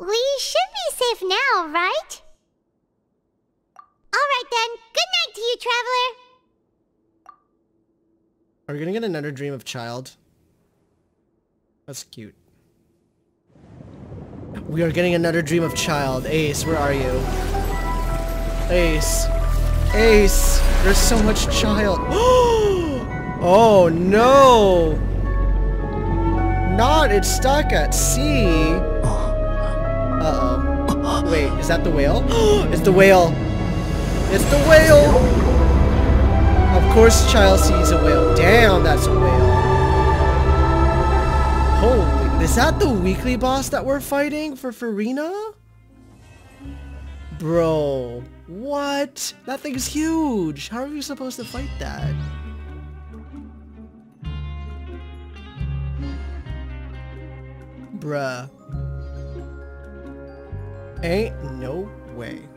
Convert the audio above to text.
we should be safe now, right? Alright then, good night to you, Traveler! Are we gonna get another dream of Childe? That's cute. We are getting another dream of Childe. Ace, where are you? Ace. Ace! There's so much Childe. oh no! Not, it's stuck at sea. Wait, is that the whale? it's the whale! It's the whale! Of course Childe sees a whale. Damn, that's a whale. Holy, is that the weekly boss that we're fighting for Furina? Bro, what? That thing's huge. How are we supposed to fight that? Bruh. Ain't no way.